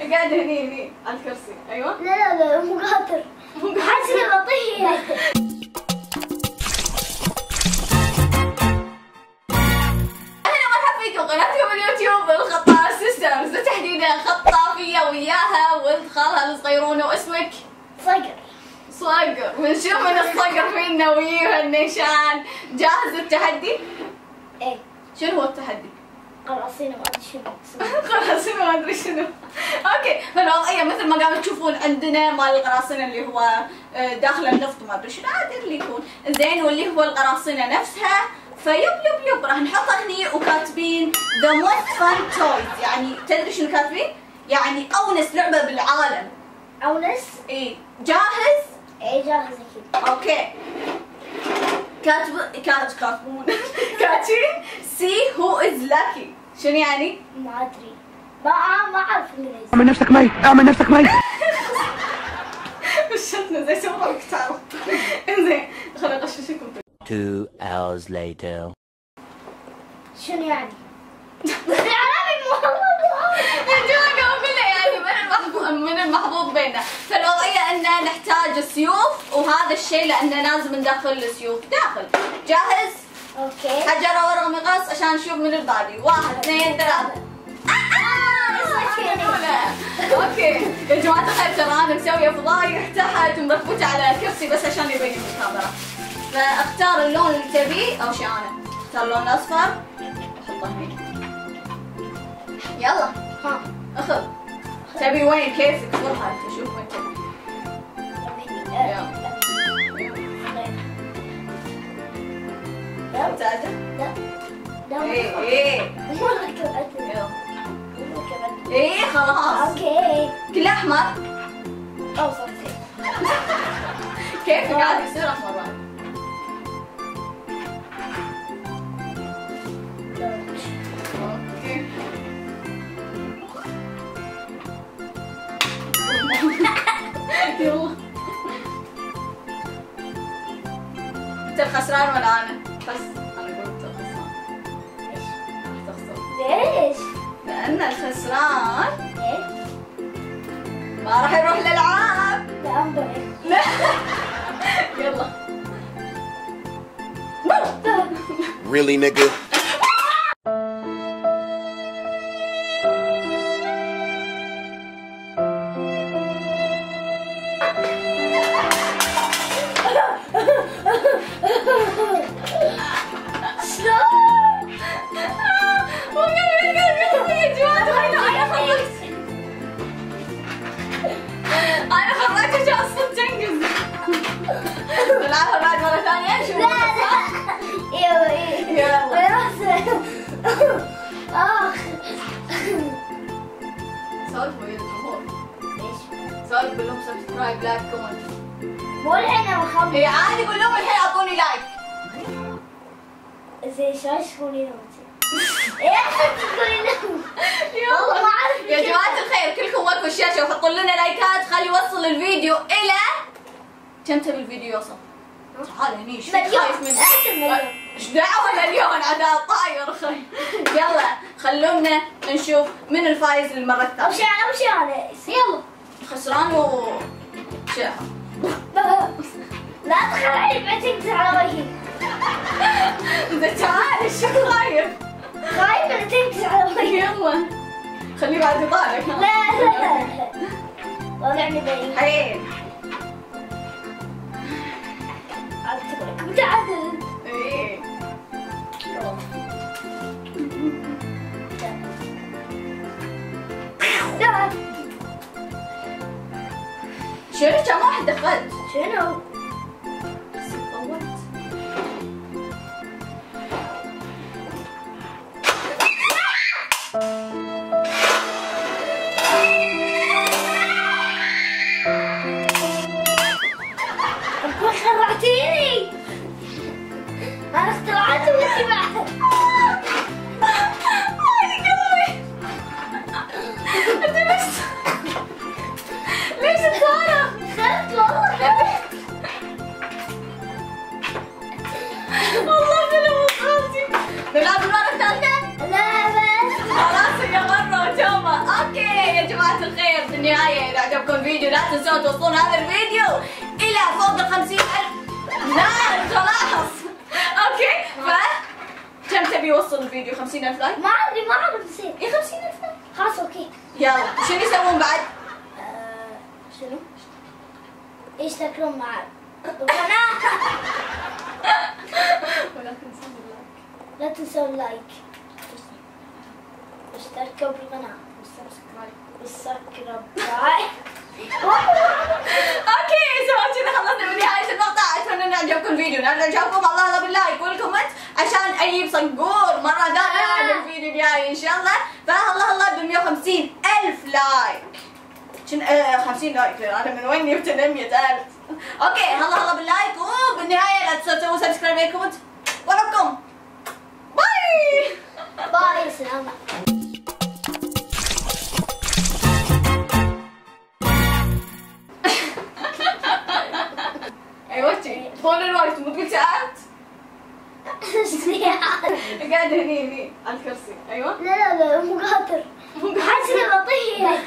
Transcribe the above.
قاعد هني هني على الكرسي. أيوه. لا لا لا مو قادر. حاسس بطيح أهلا ومرحبا فيكم قناتكم اليوتيوب الخطاف Sisters تحديدا خطافيه وياها ولد خالها الصغيرونه واسمك؟ صقر. صقر. ونشوف من الصقر فينا وياها النيشان. جاهز للتحدي؟ إيه. شنو هو التحدي؟ قراصينه ما ادري شنو. خلاص ما ادري شنو. okay فالوضعيه مثل ما قاموا تشوفون عندنا مال القراصنة اللي هو آه، داخل النفط ما أدري شنو عاد اللي يكون. زين واللي هو القراصنة نفسها. فيب يب يب راح نحطها هني وكاتبين the most fun toys يعني تدري شنو كاتبين؟ يعني أونس لعبة بالعالم. أونس؟ اي جاهز؟ إيه جاهز أكيد. okay. كاتب كاتب كاتبون. كاتبين see who is lucky شنو يعني؟ ما أدري. ما ما أعرف إنجليزي. أعمل نفسك ميت أعمل نفسك ميت وشتنا زي سوى الكتاب إنزين خليني أغششكم. Two hours later. شنو يعني؟ يعني من المحظوظ من المحظوظ بيننا فالوضعية ان نحتاج السيوف وهذا الشيء لأنه لازم ندخل السيوف داخل. جاهز؟ okay. حجره ورقه مقص عشان نشوف من البادي. واحد اثنين ثلاثة. okay. يا جماعة الخير ترى أنا مسوية فضايح تحت ومربوطه على الكرسي بس عشان يبين الكاميرا فأختار اللون اللي تبيه أو شيء أنا أختار اللون الأصفر. أحطه هنا يلا. ها. أخذ. تبي وين؟ كيفك؟ فرها أنت شوف وين تبي. إيه إيه إيه خلاص أوكي كله احمر أو صرتين كيفك عادي يصير احمر بعد يلا انت الخسران ولا أنا؟ بس ليش؟ لأن الخسران ليش؟ ما راح يروح الالعاب لا انبعد لا يلا Really, nigga? لايك كومنت مو الحين أنا مخبي اي عادي قول لهم الحين أعطوني لايك زي؟ إيه والله ما أعرف. يا جماعة الخير كلكم وقفوا الشاشة وحطوا لنا لايكات خلي يوصل الفيديو إلى كم تبي الفيديو يوصل؟ تعال هني شو. خايف مليون. إيش دعوة مليون؟ عاد طاير خي يلا خلونا نشوف من الفايز الثانية. شيء أو شيء أنا. يلا خسران و شاحة لا بعد تنزل على وجهي انت تعال شو خايف؟ خايفة تنزل على وجهي يلا خليه بعد يطالعك لا. لا لا وضعني بعيد شنو كم واحد دخلت؟ شنو؟ النهاية. إذا عجبكم الفيديو لا تنسوا توصلون هذا الفيديو إلى فوق ال 50 ألف like خلاص. okay. ف كم تبي يوصل الفيديو؟ 50 ألف like؟ ما ادري ما اعرف يصير إيه 50 ألف. like خلاص okay. يلا. شنو يسوون بعد؟ آه، شنو؟ يشتركون مع القناة ولا تنسون ال like. لا تنسوا ال like. اشتركوا بالقناة وال subscribe okay so كذا خلصنا من نهايه المقطع اتمنى ان عجبكم الفيديو نرجع نشوفكم. الله الله بال like وال comment عشان أجيب صقر مرة ثانية بالفيديو الجاي إن شاء الله. فهلا هلا ب 150 ألف like شن آه 50 like أنا من وين جبت 100000 okay هلا هلا بال like وبالنهايه لا تنسوا تسووا subscribe comment طول الوقت مو قلت انت قاعد هني هني على الكرسي أيوه. لا لا لا مو قادر. حاسس إني بطيح.